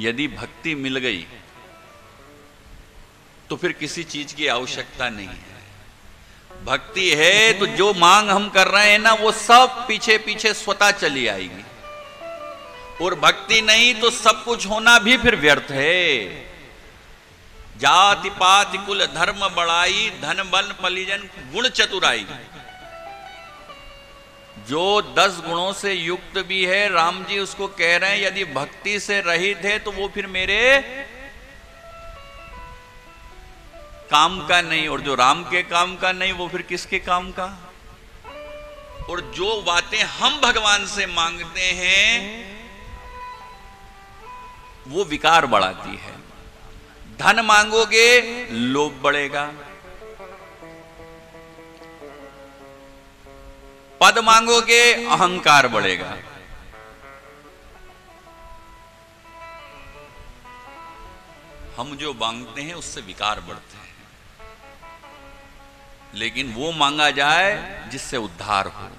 यदि भक्ति मिल गई तो फिर किसी चीज़ की आवश्यकता नहीं है। भक्ति है तो जो मांग हम कर रहे हैं ना, वो सब पीछे पीछे स्वतः चली आएगी। और भक्ति नहीं तो सब कुछ होना भी फिर व्यर्थ है। जाति, पाति, कुल, धर्म बड़ाई धन, बल पलिजन गुण चतुराई। जो दस गुणों से युक्त भी है, राम जी उसको कह रहे हैं, यदि भक्ति से रहित है तो वो फिर मेरे काम का नहीं, और जो राम के काम का नहीं, वो फिर किसके काम का? और जो बातें हम भगवान से मांगते हैं, वो विकार बढ़ाती है। धन मांगोगे, लोभ बढ़ेगा। पद मांगोगे, अहंकार बढ़ेगा। हम जो मांगते हैं, उससे विकार बढ़ते हैं। लेकिन वो मांगा जाए जिससे उद्धार हो।